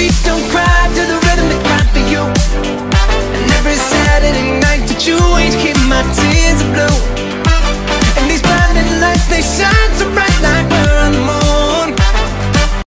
beats don't cry to the rhythm that cry for you. And every Saturday night that you ain't keep my tears blue.